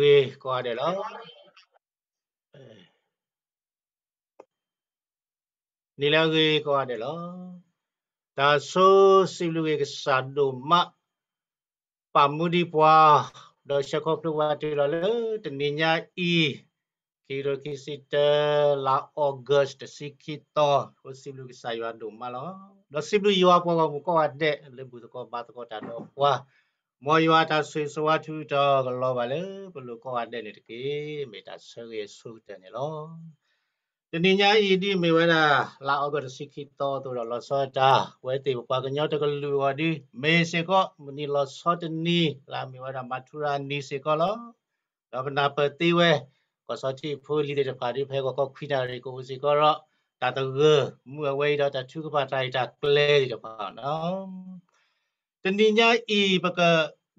ရေကွာတယ်လားနီလာရေကွာတယ်လားဒါဆိုစီလူကေစာဒိုမပါမူဒီပွားတော့ရှော့ဖ်ဝါတီလာလေတနိညာအီကီရိုကီစီတလာအောဂတ်စ စီကီတောဟိုစီလူကေစာယွာဒိုမလားတော့စီလူယွာပွားကမကောအတဲ့လေဘူးကောဘာတကောတာတော့ပွားမောယွာတာဆွေစဝါထူတော့ကလောပါလေဘလို့ကောအတဲ့နေတကေမေတာဆွေဆူတဲ့နေလောတနိညာဤဒီမေဝရာလာအောဂတ်စီကီတောတို့တော့လောစောတာဝဲတေပကညောတကလူဝဒီမေစေကောမနီလောစောတနီလာမေဝရာမထူရာနီစေကောလောလောပနာပတိဝဲကောစောတိဖိုလီတဲ့ပါတိဖဲကောခွိတာရီကိုစီကောရောတာတဂမူအဝဲတော့တထုကပါတိုင်တာကလဲတဲ့ပါနော် တနိညာဤပက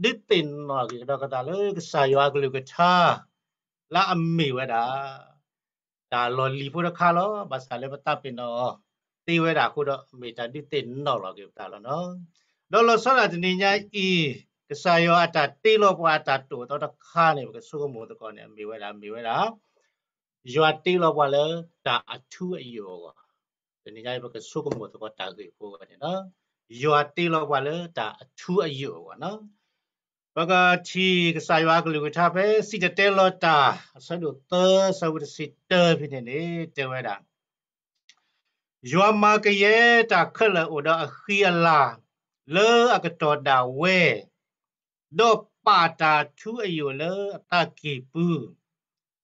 ဒစ်တင်နော်ကိတော့ကတာလေကဆာယောကလူကထာလာအမေဝဲတာဒါလော်လီဖို့တခါလောဘာသာလဲပတပ်ပင်တော့တေးဝဲတာခုတော့မေတာတိတိနော်လောကေတာလောနော်လောလောဆောလာတနေညာဤကဆာယောအတာတေးလောပွားတာတူတော့တခါနေကဆုကမောတကောနေမေဝဲတာမေဝဲတာရွာတေးလောပွားလဲဒါအထူးအယောကတနေညာဘကဆုကမောတကောတာကေဖို့ကနေနော် ရွာတေးလောပွားလဲဒါအထူးအယောကနော်ဘဂချီကဆာယွာကလူကထားပဲစီတတဲလောတာဆဒုသဆဝဒစီတဖြစ်နေနေတဲဝဲတာယွာမကရဲတာခလအိုဒအခီအလာလေအကတော်တာဝဲဒေါပါတာထူအယိုလေအတကီပူ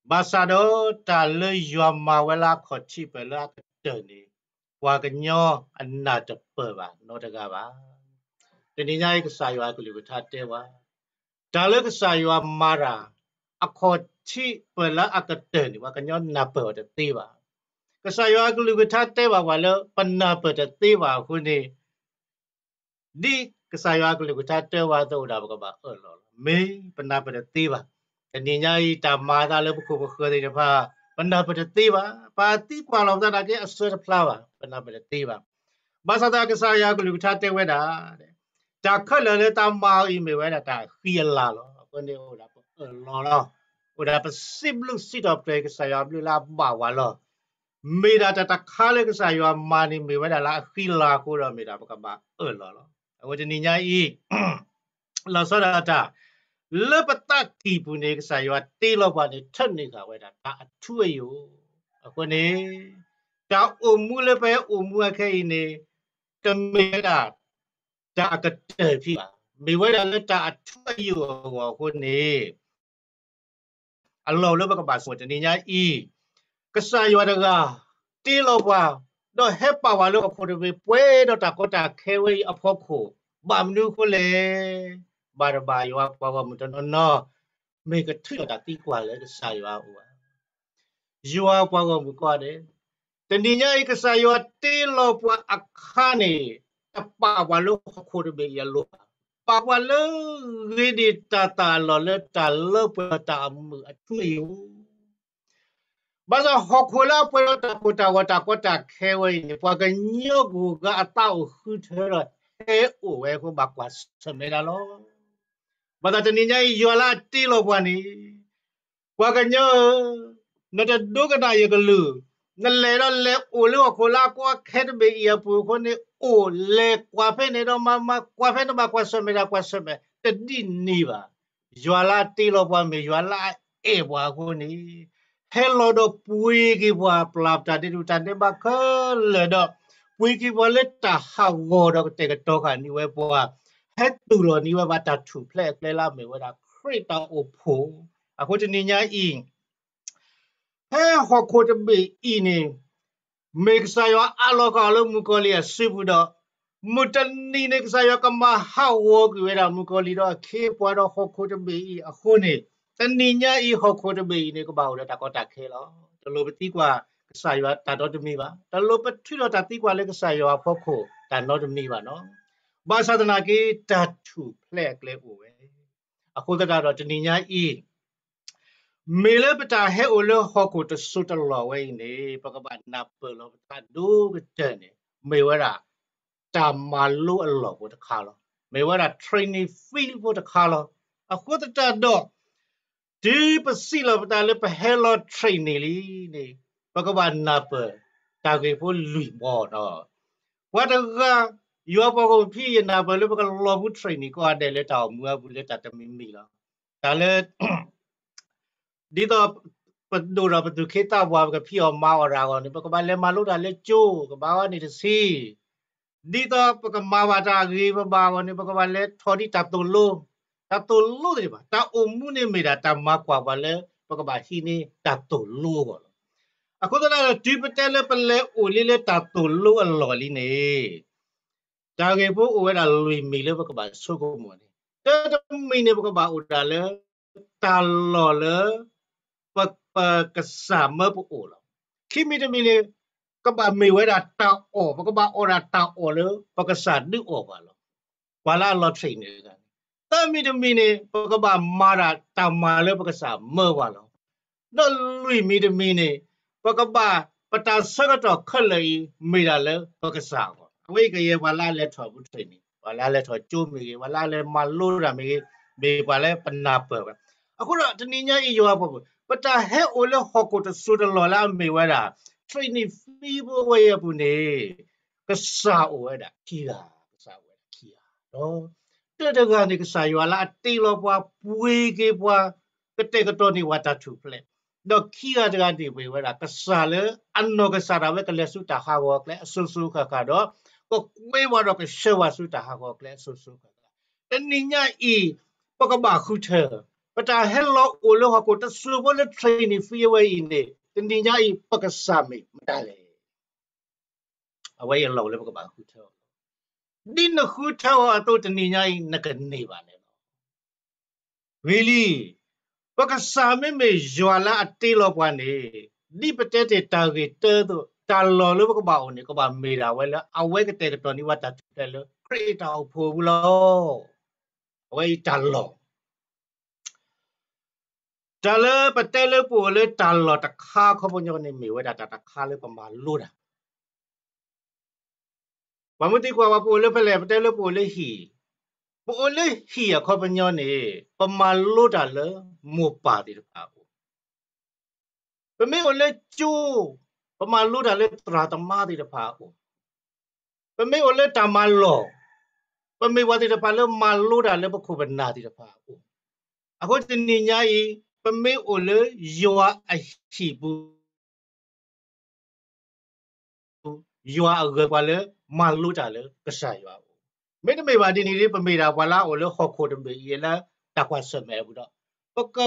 ဘာသာတော့တာလေယွာမဝလာခေါချိပလာကတနေ ဝါကညောအနာတပပါနောတကပါတနင်္ဂနွေကဆာယွာကလူကထားတဲဝါဒါလကစာယောမာရာအခေါ်ချိပလာအကတဲ့ဒီဝကညောနာပတဲ့တေးပါကစာယောကလူကထတဲ့ပါဝါလပနာပတဲ့တေးပါခုနေဒီကစာယောကလူကထတဲ့ဝါတော့ဒါဘကပါအော်လောမေပနာပတဲ့တေးပါတဏိညာဤတမာသာလဘခုဘခတဲ့တဖာ ပနာပတဲ့တေးပါပါတိကွာလောတာကအဆွဲဖလာပါပနာပတဲ့တေးပါဘာသာတာကစာယောကလူကထတဲ့ဝဲတာတဲ့ဒါခက်လည်းလည်းတမာအီမေဝဲတာဒါခီလာလောကွနေဟိုဒါလောလောဟိုဒါပစစ်လူစစ်တော့ပြေကဆာယဘလူလာပါဝါလောမေဒါတတခါလေကဆာယမာနီမေဝဲတာလာခီလာကိုတော့မေဒါပကပါအော်လောလောဟိုဒီညညာဤလောစောဒတာ လပတတိပုနေကဆာယတေးလောပါနေထက်နေကဝဲတာဒါအထူးအယိုအခုနေဒါအုံမူလည်းပဲအုံမူအခဲနေတမေဒါတာကတဲ့ဖြစ်မေဝဲတာလက်တာအထွတ်ယူဟောခုနေအလောလဘကပါဆိုတနေညာဤကဆာယောတကတေလောပွားတော့ဟက်ပါဝါလို့ဖို့တပေပွဲတော့တာကောတာခဲဝေးအဖို့ခုဘာမနုခုလေ ဘာရဘာယောပွားဝမတနော်မေကထွတ်တာတီကွာလေကဆာယောဟောယောပွားဝမကွာတယ်တနေညာဤကဆာယောတေလောပွားအခါနေ pa walo khur be yalo pa walo ridi tata lo le ta lo pa ta mu atu yu ba za ho khola pa ta ko ta wa ta ko ta khe we ni pa ga nyo gu ga ata u hu the ro he o we ko ba kwa sa me la lo ba ta ni nya yo la ti lo kwa ni kwa ga nyo na ta do ga na ye ga lu နလေတော့လေအိုလို့ခိုလာကွာခဲတဘေရပူခနေအိုလေကွာဖဲနေတော့မမကွာဖဲတော့မကွာဆွမေတာကွာဆွမေတတိနေပါရွာလာတီလို့ပွားမေရွာလာအေဘွားခုနေဟဲလိုတော့ပွေးကြီးဘွားပလပ်တာတီတူတန်တဲ့ဘခလေတော့ပွေးကြီးဘွားလက်တာဟာဝေါ်တော့တဲ့ကတော့ခါနေဝဲဘွား ဟဲတူလို့နေဝဲဘာတာထူဖလက်ဖလဲလာမေဝဲတာခရစ်တာအိုဖိုအခုတနေညာအင်းဟဲဟောခိုတဘေအီနေမေကဆာယောအလောကလောမူကိုလီယစီဘူးတော့မူတနီနေကဆာယောကမဟာဝောကွေရာမူကိုလီတော့ခေပွားတော့ဟောခိုတဘေအီအခုနေတနီညာအီဟောခိုတဘေနေကပါဦးတကောတခဲလောတလိုပတိကွာကဆာယောတာတော့တမီပါတလိုပထွတော့တတိကွာလေကဆာယောဖောခိုတာတော့တမီပါနော် ဘာသာဒနာကေတတ်ထူဖလက်ကလေးဦးပဲအခုတကတော့တနီညာအီမေလပတာဟဲအိုလဟောကိုတဆုတလောဝဲနေပကပနာပလောပတာဒုကတဲ့နေမေဝရာတာမာလုအလောဘတခါလောမေဝရာ training field ဘတခါလောအခုတတတော့ဒီပစီလပတာလေပဟဲလောထရိနေလီနေပကဘာနာပတာကေဖို့လူမောတော့ဝတ်တက ယောပကိုဖိရနာဘလေပကလောဘူးထရိနေကိုအတယ်လေတောင်မူအဘူးလေတတမီမီလားဒါလေဒီတော့ပဒိုရပဒုခေတာဘွားကဖိောမာအရာကောနေပကဘာလေမလို့တာလေကျိုးကဘာဝနေတစီဒီတော့ပကမာဝတာဂေဘဘာကောနေပကဘာလေထော်ဒီတတုလို့တတုလို့ဒီပါတာအုံမှုနေမိတာတမကွာပါလေပကဘာဟီနေတတုလို့ကောအခုတည်းကဒီပတဲလေပလေအိုလေးလေတတုလို့အလော်လီနေ တာကေဖို့အိုဝဲတာလွေမီလေပကဘာဆုကုမောနေတတမီနေပကဘာအိုတာလေတာလော်လေပပကဆာမပအိုလောခိမီတမီလေကဘာမေဝဲတာတာအောပကဘာအော်တာတာအော်လေပကဆာဒုအော်ပါလောဝါလာလော့ထိန်နေတာတမီတမီနေပကဘာမာရာတာမာလေပကဆာမေဝါလောတော့လွေမီတမီနေပကဘာပတာဆကတော့ခက်လေမိတာလေပကဆာကောအ ဝိကရေဝါလာလက်ထော်ဘူးထိန်နေဝါလာလက်ထော်ကျိုးမီဝါလာလက်မလို့ရမီမေပါလေပနာပပဲအခုတော့တနည်းညာဤရောပေါ့ပတာဟဲအိုလေဟောကိုတဆူဒလော်လာမေဝဲတာ training fee ဘဝရပုနေကစားအိုဝဲတာခီတာကစားဝဲတာခီတာနော်တတကနေကစားရွာလာတေလောပွားပွေးကေပွားကတဲ့ကတော့နေဝတာထူဖလက်တော့ခီရတကနေဝဲဝဲတာကစားလေအန်နောကစားရဝဲကလက်စုတာဟာဝကလက်အဆူဆူခါခါတော့ ကိုကွေးဝတော့ကရှေဝစုတာဟာဝကလက်အဆူဆူခါခါတနိညာဤပကဘာခုထဲပတာဟဲလောအိုလောဟကိုတဆူဘလထရိနီဖီဝဲအင်းနေတင်တင်ညာဤပကဆာမေမတလေအဝဲရလောလေပကဘာခုထောဒီနခုထောအတော့တင်ညာဤနကနေပါနဲ့ really ပကဆာမေမေယွာလာအတေလောပွားနေဒီပတဲတေတာဂေတဲတော့တာလောလို့ပကဘာအောင်နေကဘာမေတာဝဲလာအဝဲကတဲ့တော်နိဝတ်တာတယ်လို့ခရီတာဖို့ဘူးလောအဝဲတာလောတလပတဲလပူလေတလတခါခပညောနေမီဝဒတာတခါလေပမာလို့တာဝမတိကွာပူလေဖလေပတဲလပူလေဟီပူလေဟီခပညောနေပမာလို့တာလေမောပါတိတပါဘူးပမေကိုလေကျိုးပ မာလို့တာလေတရာတမတိတပါဘူးပမေကိုလေတမလောပမေဝတိတပါလေမလို့တာလေပခုပနာတိတပါဘူးအခုတင်ညာဤပမေအိုလေယောအဟိဘူးယောအဂကွာလေမလူတာလေကဆာယောမေတမေပါဒီနေလေးပမေတာဘွာလာအိုလေခေါခိုတမေယေလာတကွာဆမဲဘူးတော့ပက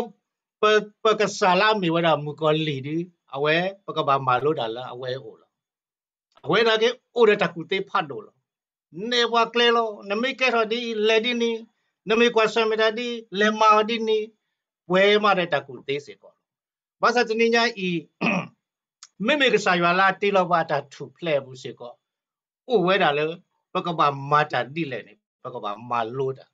ပပကဆာလာမေဝဒမူကောလီဒီ အဝဲပကဘာမလူတာလားအဝဲအိုလားအဝဲတာကေအိုရတကူတေဖတ်တော့လားနေဘွာကလေလောနမေကဲတော့ဒီလေဒီနီနမေကွာဆမေတာဒီလေမာဒီနီပွဲမတဲ့တကူသေးစေကောဘာသာတနင်္ညာဤမေမေကစားရွာလာတေလောဘာတာထူဖလဲဘူးစေကောဥဝဲတာလေပကဘာမာတာတိလဲနေပကဘာမာလို့တာ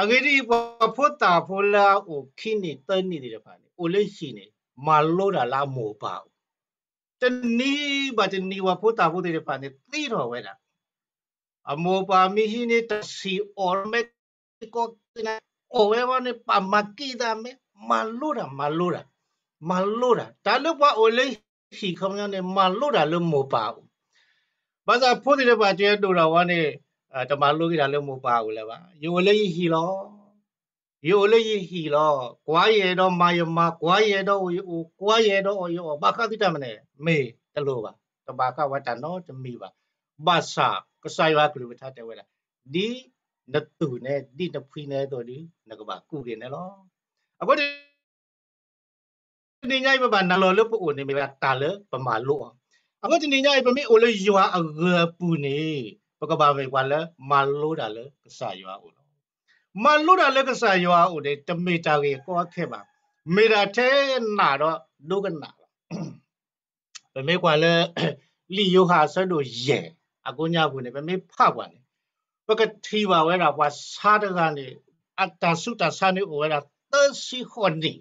အဂေဒီပဖို့တာဖိုလာအိုခိနေတန်နေတယ်ဖာနေအိုလေရှိနေ မာလို့တာလာမောပါတနီးဘာတနီးဝဖို့တာဖို့တဲ့ဖာနေသိတော်ဝဲတာအမောပါမီဟိနေတစီအော်မက်ကိုတနာ owebone pamakidame malura malura malura talo pa ole hi khamya ne malura lo mo pa u ba sa pho de ba je do ra wa ne ta ma lo ki da lo mo pa u la ba yo le hi lo yo le hi lo kwa ye do ma yo ma kwa ye do yo kwa ye do yo ba kha ti ta ma ne me ta lo ba ta ba kha wa ta no ta mi ba ba sa ka sa yo ka lu ta te wa la di နတူနဲ့တိတဖွီနဲ့တော့ဒီနကဘာကုကေနဲ့လောအခုဒီနေညိုင်ပပနလောလပအိုနေမတာလပမာလောအခုဒီနေညိုင်ပမေအိုလေယွာအဂပူနေပကဘာမေကွာလမလောတာလကဆာယွာအို မလောတာလကဆာယွာအိုတဲ့တမေတာကေကောခဲ့ပါမေတာထဲနာတော့ဒုကနာပမေကွာလလီယိုဟာဆတ်တို့ယေအကုညာဘူးနေပမေဖကွာနေပကတိဝဝဲတာဘွာစာတကနေအတဆုတဆာနေဝဲတာသစီခွန်နီ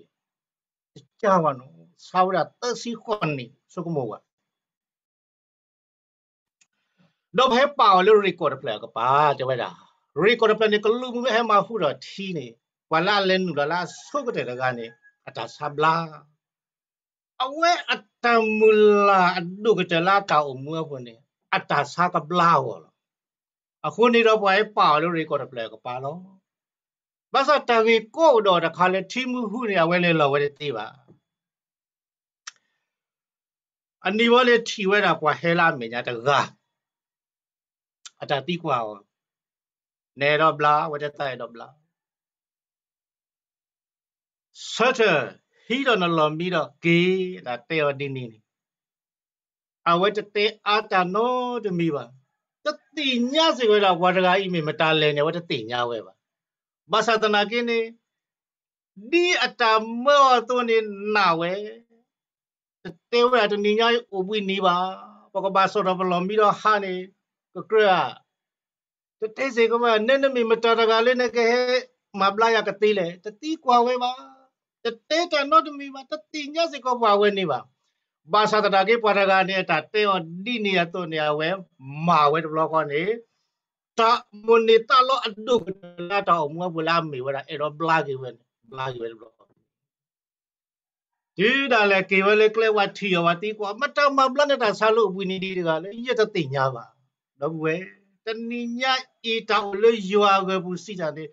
ကြာဝနောစာဝရသစီခွန်နီစုကမောဝတော့ဖဲပါလို့ record plan ကပါကြ ဝဲတာ record plan ကလူမှုဟဲမှာဖူတော့ထီးနေကွာလာလဲနူလာလာဆုကတဲ့ကနေအတာဆာဘလာအဝဲအတမူလာအဒုကတလာတာအမွေးဖွနေအတာဆာကဘလာဝလအခုနေတော့ဘွားပါလို့ရေကော်ဒပလေကပါလို့ဘာသာတဝီကိုတော့တခါလဲထီမှုဟုနေဝဲလဲလော်ဝဲတေးပါအနီဝလေထီဝဲတာကွာဟဲလာမေညာတကားအတာတိကွာနေတော့ဘလာဝဲတဲ့တိုင်တော့ဘလာဆတ်ဟီ တော့နလောမီတော့ကေဒါတေော်ဒီနီအဝဲတဲ့အာတနောတမီပါတတိညာစေဝဲတာဝါဒကာဤမေမတာလဲနေဝဲတတိညာဝဲပါဘာသာတနာကင်းနေဒီအတမောတုန်နာဝဲတေဝရ တနိညာဥပွိနေပါပကဘာစောရဘလောမီတော့ဟာနေကကရတတေစေကမနဲ့နမီမတာတကလေးနဲ့ကဲမဘလာရကတိလေတတိကွာဝဲပါတတေတနောတမီပါတတိညာစေကောပါဝဲနေပါဘာသာတတာကေပါရဂာနေတာတေောဒီနီယတုနေဝဲမာဝဲတဘလောကောနေတာမွန်နေတာလောအဒုလာတောမွားဘလာမေဝရအဲ့တော့ဘလာကေဝဲဘလာကေဝဲဘလောဒီဒါလေကေဝဲလေကလေဝတ်ထီယဝတိကွာမတမဘလနေတာဆာလို့ဝီနီဒီတကလေရတတိညာပါတော့ဘွယ်တ နိညာဤတောလေယွာဝဲဘူးစီတာနေ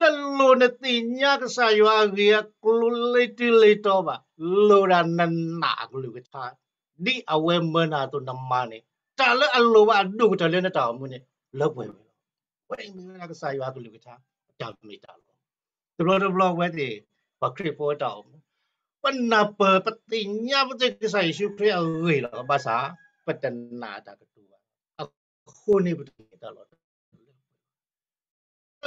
တလိုနဲ့တင်ညာကစားရွာကြီးကလူလေးတီလေးတော့ပါလိုရာနနာကလူကထားဒီအဝဲမနာတော့နမနေတာလဲအလိုပါဒုကတလဲနဲ့တောင်မှုနဲ့လောက်ပဲဝဲမင်းကစားရွာကလူကထားတောင်မိတာလို့သူတို့ဘလော့ဝဲတဲ့ဘခရစ်ပေါ်တောင်ပနာပပတိညာပတိကစားရှုခရအဝေးလောဘာသာပတနာတာ ကတူပါအခုနေပတိတာလို့က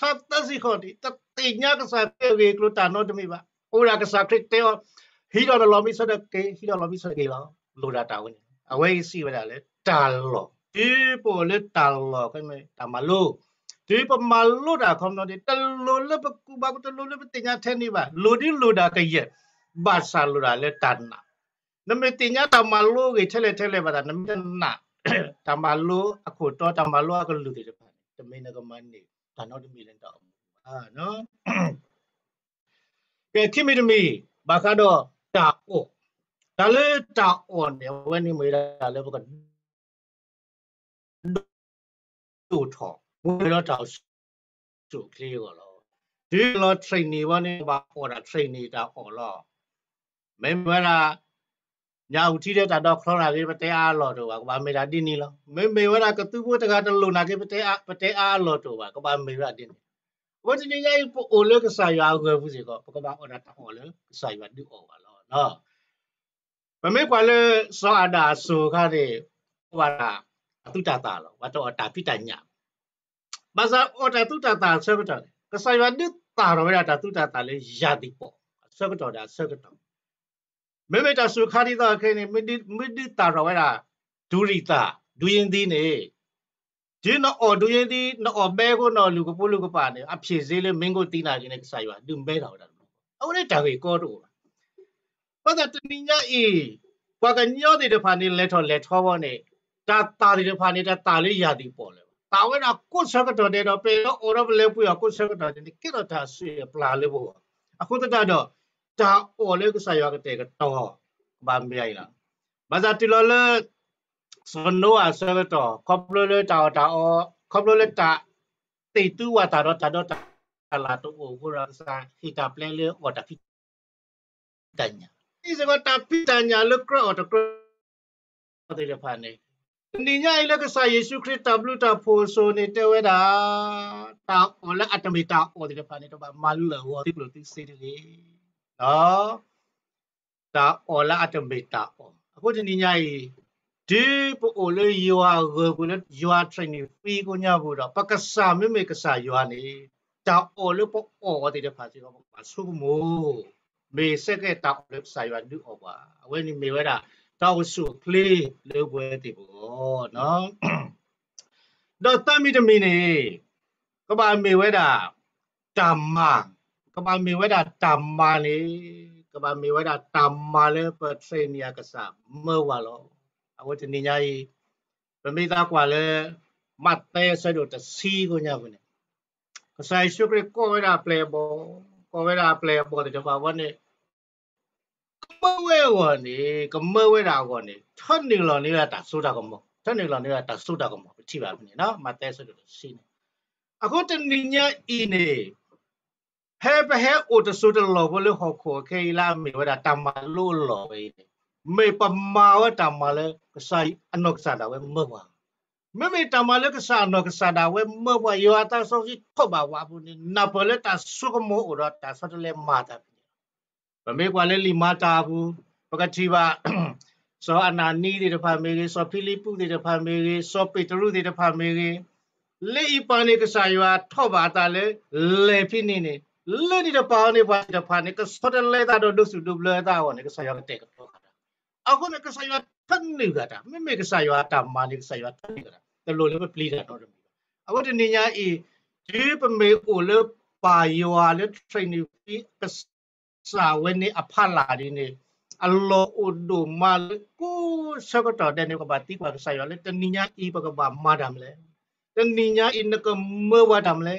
စာတစီခေါ်ဒီတတိညာကစားပေဝေကလတာနောတမိပါအိုရာကစားခရစ်တေဟီတော်လောမီဆဒကေဟီတော်လောမီဆကေလောလိုရာတာဝင်အဝေးစီဝဒါလေတာလောဒီပေါ်လေတာလောခိုင်းမေတာမလို့ဒီပမာလို့တာခေါမလို့ဒီတလူလပကူဘာကတလူလပတင်ညာထဲနေပါလူဒီလူတာကရဲ့ဘာသာလူတာလေတန်နာနမေတင်ညာတမလို့ကေထဲလေထဲလေပါတာနမေနာတမလို့အခုတော့တမလို့ကလူတွေပါတမင်းကမန် နေဒါနောက်တမီလည်းတော့အာနော်ကဲခိမီတမီဘာကတော့တာအောဒါလေတာအောနေဝဲနေမေးတာလေဘကဒူထောဝဲတော့တာစုကလေးကောလောဒီလော training ဘာနေဘာအော်တာ training တာအော်လောမဲမရာ ညာဦးတီတဲ့တာတော့ခလောနာလေးပတဲအားလော်တော့ပါကဘာမေတာတင်းနီလောမေမေဝရာကတူဖို့တကတလုံနာကေပတဲအားပတဲအားလော်တော့ပါကဘာမေရာတင်းဝတ်နေရိုက်ပိုအိုလကဆာရွာကိုဘူးစီကောပကဘာအော်တာတော်လကဆာရွာဒူအော်ပါလောနော်မမေကွာလေစောအဒါဆိုခါတဲ့ဟွာတာတုတတာလောဝတ်တော့တာပိတညာဘာသာအော်တာတုတတာဆောကတော့ကဆာရွာဒူတာရောရတာတုတတာလေယာတိပေါ့ဆောကတော့ဒါဆောကတော့ မေမေတာစုခါရီတာခဲနေမိဒီမိဒီတာရောရဒူရီတာဒူရင်ဒီနေဒီနော်အော်ဒူရင်ဒီနော်ဘဲကိုနော်လူကပိုးလူကပါနေအဖြေစည်းလေးမင်းကိုတီးနာခြင်းနဲ့စာရွာလူမဲတော်တာအခုနဲ့တာကေကောတော့ဘာသာတနင်္ညာအေးဘာကညောတဲ့တဖာနေလက်ထော်လက်ထောဘောနေတာတာတဲ့တဖာနေတာတာလေးရာဒီပေါ်လဲတာဝဲတာကိုဆကတော့တဲ့တော့ပေတော့အော်ရဘလဲပွေကိုဆကတော့တဲ့ကိတော့တာဆွေပလာလေးဘောအခုတတော့တာ အော်လေကဆာယောကတဲ့ကတော့ဘာမရိုင်လားဘာသာတီလောလေစနောအဆရတော့ခေါပလိုလေတာတာအောခေါပလိုလေတာတေတူဝတာတော့တာတော့တာလာတော့ကိုရာစာဟီတာပလဲလေအော်တာဖိတညာဒီစကတာဖိတညာလကရောတော့တဲ့ဖာနေနိညာအိလကဆာယေရှုခရစ်တဘလူတာဖိုဆိုနေတဲ့ဝဲတာတာအော်လက်အတမီတာအော်တဲ့ဖာနေတော့မလူလောဒီပလိုတိစေတယ် နော်တာအော်လာအတမေတာအော်အခုဒီညကြီးဒီပိုလေယွာဂကိုလေယွာ training ဖီကိုညဘူးတော့ပကဆာမေမေကဆာယွာနေတာအော်လေပိုအော်တဲ့ဖာစီတော့ပါဆုမို့မေစက်ကတာအော်လေဆာယွာဒူအော်ပါအဝဲနေမေဝဲတာတောက်ဆုကလေးလေပွဲတိဘောနော်တော့တမီတမီနေကဘာမေဝဲတာတမ္မာ ကဘာမေဝဒတမ္မာလေကဘာမေဝဒတမ္မာလေပထရေနီယကစားမေဝါလောအဝတ်နေညာကြီးပမိသားကွာလေမတ်တဲဆွဲတော့တစီကိုညဘူးနေကဆိုင်ရှုကရကောဝဲတာပလေဘောကောဝဲတာပ ဟဲပဟဲအိုတဆိုတလောဘလဟခောခေလာမေဝဒတမလို့လောပဲမေပမာဝတမလဲကဆိုင်အနော့ဆာတာဝဲမဝမေမေတမလဲကဆာနော့ကဆာတာဝဲမဝယောတာဆောစီထောပါဝဘူးနေနပလဲတာဆုကမောရတာဆတ်လဲမာတာဗမေကွာလဲလီမာတာဘူးပကတိပါစောအနာနီတွေတဖာမေကြီးစောဖိလိပုတွေတဖာမေကြီးစောပေတရုတွေတဖာမေကြီးလေဤပါနေကဆာယောထောပါတာလဲလေဖိနေနေ လေဒီတပါနေပါတဖာနေကစောတလဲတာတော့ဒုစုဒုဘလတာဝနေကဆာယောတဲ့ကတော့အခုနေကဆာယောထန်နေကြတာမေမေကဆာယောတာမာနေကဆာယောထန်နေကြတာတလို့လည်းပလီတာတော့အခုဒီနေညာဤဒီပမေအိုလေပါယောလေ training ကစာဝနေအဖလာဒီနေအလောဥဒုမလကိုစကတော့တဲ့နေကပါတိကွာဆာယောလေတနိညာဤပကပါမာဒမ်လေတနိညာဤနကမဝဒမ်လေ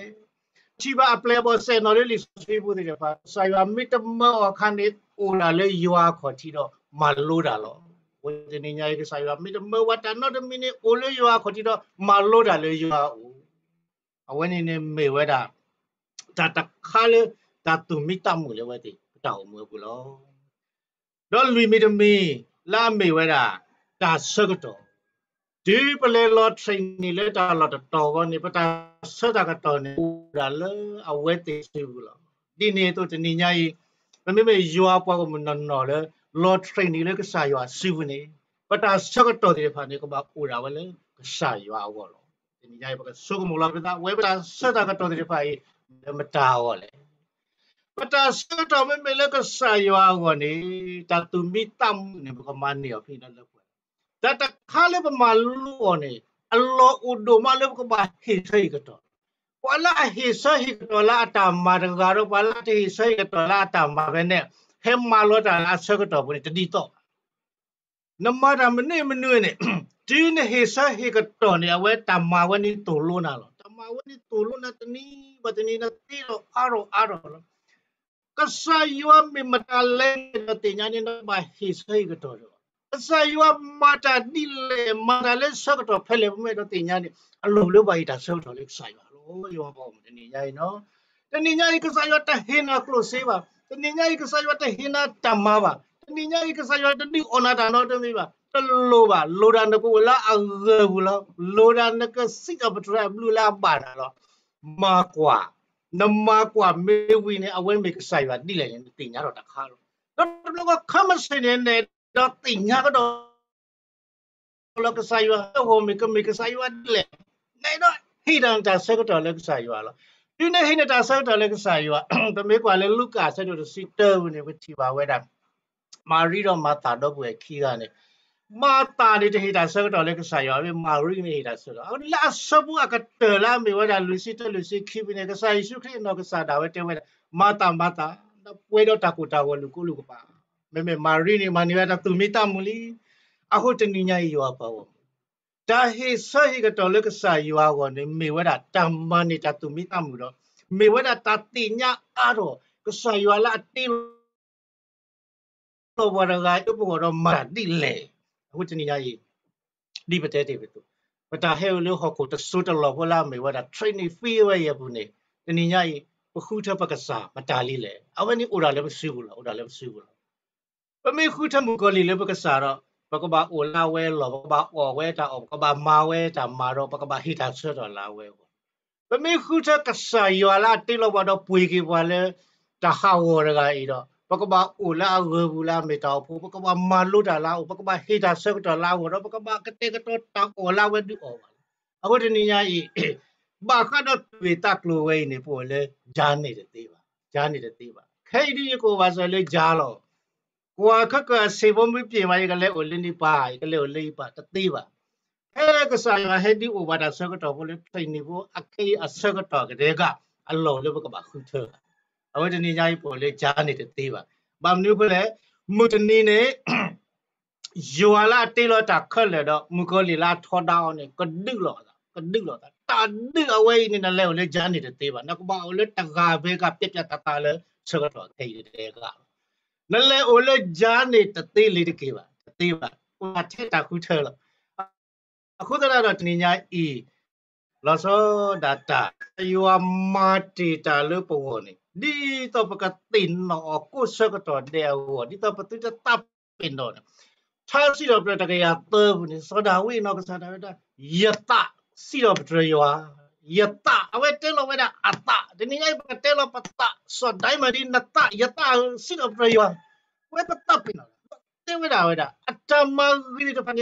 ချိပါအပလေဘောစေနော်လေစီဘူးတဲ့ပါဆာယောမိတမောခန်နေအိုလာလေယွာခေါ်တီတော့မလို့တာလောဝေဒနိညာဤဆာယောမိတမောဝတာနော်တမီနေအိုလေယွာခေါ်တီတော့မလို့တာလေယွာဦးအဝနေနေမေဝတာတတခါလေတတူမိတမှုလေဝတိတောက်မွေးဘူးလောတော့လူမီတမီလာမေဝဲတာတာဆကတော့ ဒီပလေလောထရိနေလေတာလောတော်ကနေပတာဆတာကတော့နေဒါလအဝဲတေးစီဘူးလောဒီနေတော့တနေညာကြီးမမေမေယွာပွားကမနော်နော်လေလောထရိနေလေကစားယွာစီဘူးနေပတာဆကတော့ဒီဖာနေကဘာပူတာဝလေကစားယွာဘောလောဒီနေညာကြီးပကဆုကမလာပတာဝဲပတာဆတာကတော့ဒီဖာကြီးမတာဝလေပတာစတော်မေမေလကဆာယောအောနေတတူမီတမ်နေဘကမန်နေအဖိနလကွ တတခါလေပမာလူအောနေအလောဥဒိုမလကဘာဟေဆိကတော့ပလာဟေဆိကတော့လာတမာရဂါရောပလာတေဆိကတော့လာတမာပဲနဲ့ဟဲမာလောတာလာဆကတော့ဘုန်တတိတော့နမရမနေမနွေနဲ့ဒီနေဟေဆိဟေကတော့နေအဝဲတမာဝနီတူလို့နာလောတမာဝနီတူလို့နာတနီဘတနီနာတီရောအာရောအာရောလော kasaywa mi matale na tinya ni na ba hisai ga to kasaywa mata dile matale sak to phele me to tinya ni alo lo ba ita sak to le kasaywa lo yo ba mo ni nyai no tani nyai kasaywa ta hina close ba tani nyai kasaywa ta hina tamma ba tani nyai kasaywa ta ni ona ta no to mi ba တလို့ပါလိုတာနကူလာအဂဘူးလားလိုတာနကစိတ်အပထရဘလူလာပါတာလောမာကွာနမကွာမေဝီနဲ့အဝဲမေကဆိုင်ပါတိလိုက်ရင်တင်ညာတော့တခါတော့တော့ဘလောကခမစနေနဲ့တော့ တင်ညာကတော့လောကဆိုင်ပါဟိုမေကမေကဆိုင်ပါတိလေနေတော့ဟိတန်တာဆက်တော့လည်းဆိုင်ပါလားဒီနေ့ဟိနေတာဆက်တော့လည်းဆိုင်ပါတမေကွာလည်းလူကာဆက်တော့စီတဲဝင်နေဝတိပါဝဲတာမာရီတော့မာတာတော့ပွဲခီးကနေမာတာနေတဲ့ဟိတာဆက်တော့လည်းကစားရပြီမာရီနေဟိတာဆိုတော့လာဆဘူအကတလာမေဝဒါလူစီတလူစီခိဘနေကစားရှုခရနောကစားတာဝဲတဲဝဲမာတာမာတာပွဲတော့တာကိုတာဝလူကုလူကပါ မေမေမာရီနေမနီဝတာသူမိတမူလီအခုတနိညာယောပါဝဒါဟိဆဟိကတော်လည်းကစားယောကောနေမေဝဒါတမ္မနေတာသူမိတမူတော့မေဝဒါတတိညာအားတော့ကစားယောလာတိတော့ဘာရကဥပကောတော့မာတိလေအခုတနည်းအားဖြင့်ဒီပတဲတေပဲသူပတာဟဲလို့ဟောကိုတဆူတလောဟလာမေဝဒါ training fee ဝဲရဘူးနေတနည်းအားဖြင့်ပခုထပကစားမတာလေးလေအဝနီအိုဒါလည်းမရှိဘူးလားအိုဒါလည်းမရှိဘူးလား ပမေခုထမူကလေးလည်းပကစားတော့ပကဘာအိုလာဝဲလောပကဘာအော်ဝဲတာအော်ပကဘာမာဝဲတာမာတော့ပကဘာဟီတာဆွတ်တော့လာဝဲပမေခုထကစားယောလာတိလောဘတော့ပွေကေပါလေတဟာဝရကဤတော့ပကဘာအိုလာဝဘူလာမေတောဖူပကဘာမာလုတာလာပကဘာဟေတာဆက်တာလာဝရပကဘာကတေကတော့တောက်အိုလာဝဒူအောအခုတနည်းအားဤဘာခတော့ဝေတကလိုဝဲနေပို့လေဂျာနေတဲ့သေးပါဂျာနေတဲ့သေးပါခဲဒီကိုပါဆိုလေဂျာလော ကွာခက်ကစေဘုံမပြေမရကလေးအိုလင်းဒီပါကလေးအိုလေးပါတသေးပါအဲကစားရဟက်ဒီအိုဘာတာဆက်တော့ပို့လေထိုင်နေဖို့အခေအဆက်တော့ကတဲ့ကအလောလေပကဘာခုထောအဝတနေညာကြီးပေါ်လေကြားနေတဲ့သေးပါဘာမလို့ဖလဲမုတနေနေယောလာတေလောတာခက်လေတော့မူကလီလာထောတောင်းနေကဒုလောကဒုလောတာတာဒိအဝဲနေန လဲလေဂျာနေတဲ့တေးပါနကဘာလေတကာဘဲကပြပြတတလဲစကတော့ထေးတဲ့ကနလဲအိုလေဂျာနေတသေးလေးတကေပါတေးပါဟိုထက်တာခုထဲလို့အခုတရတော့တနင်္ညာဤလောစောဒတာယောမာတီတာလပုံဝနေဒီတော့ပကတင်နော်ကိုစကတော့တဲ့ဟောဒီတော့ပတူတတပ်ပင်တော့သာစီတော့ပြတကရတော့ဘူးစောဒဝိနောကစားတာယတစီတော့ပြယော ယတအဝဲတဲလို့ဝဲတာအတဒီနေ့ပကတဲလို့ပတစောဒိုင်မဒီနတယတစီတော့ပြယောဝဲပတပင်တော့တဲဝဲတာဝဲတာအတမဂီတော့ဖန်တ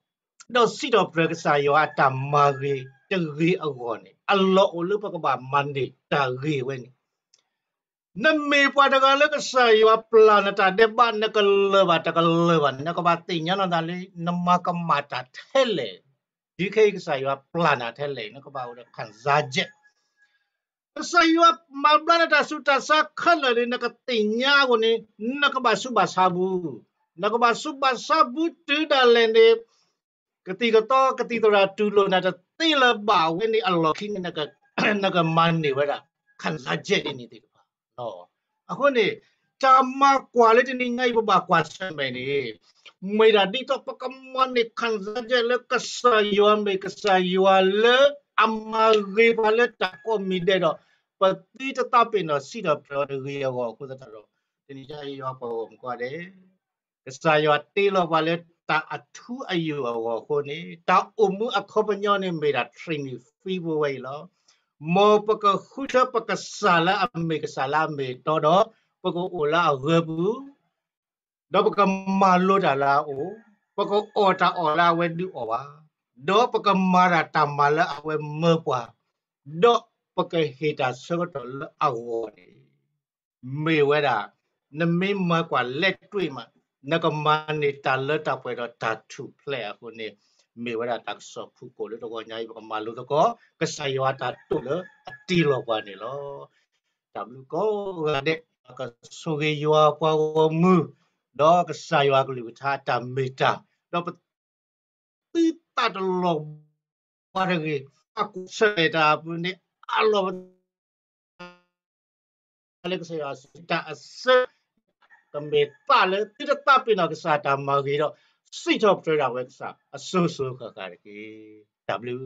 တရီအကောနေအလောအလပကဘာမန်ဒီတရီဝဲနေနမေပွားတကလည်းကဆာယောပလာနတာဒေဘာနကလဘာတကလဘာနကဘာတိညာနတာလေနမကမတာထဲလေဒီခေကဆာယောပလာနာထဲလေနကဘာဝခန်ဇာဂျက်ဆာယောမဘလာနတာစုတာစာခလလေနကတိညာကိုနေနကဘာစုဘာစာဘူးနကဘာစုဘာစာဘူးတူဒါလန်ဒီ ကတိကတော့ကတိတော်တူလို့နာတိလဘာဝင်းဒီအလောခိနကနကမန်နေဝရခန်ဇာဂျက်နေတယ်ပါနော်အခုနေတာမကွာလေတနေငိုင်ဘဘာကွာဆမ်ပဲနေမေရာဒီတော့ပကမန်နေခန်ဇာဂျက်လကဆာယောမေကဆာယောလအမဂေပါလက်တကောမီတဲ့တော့ပတိတတပင်တော့စီတော့ပြောရရကောခုသတော့ဒီနေ့ကျရောပေါ်ကွာတယ်ကဆာယောတေလောပါလက်တာအထူးအယူအောကိုနေတာအမှုအခေါပညောနေမေတာ training free way လောမောပကခုထပကဆာလာအ မေကဆာလာမေတော်တော့ပကအိုလာရဘူးတော့ပကမာလိုတာလာအိုပကအော်တာအော်လာဝဲဒူအော်ပါတော့ပကမာရာတမလာအဝဲမေပွားတော့ပကဟေတာဆောတော့အော်ဝနေမေဝဲတာနမေမကွာလက်တွေ့မှာ နကမနီတလတပွဲတော့တထုဖလဲအခုနေမေဝရတက်ဆောဖူကိုလို့တော့ညာဘကမလို့တော့ကဆယောတာတုလအတီလောပါနေလောတဘလူကိုရတဲ့ကဆိုကေယောပွားဝမှုတော့ကဆယောကလူသာတမေတာတော့တိတတလောပါရကေအခုစေတာပုန်အလောလည်းကဆယောတာအစ တမေပါလေတိတပပိနောကစားတာမဂီတော့စိတ်တော့ပြရဝက်စားအဆူဆူခါခါရကေ W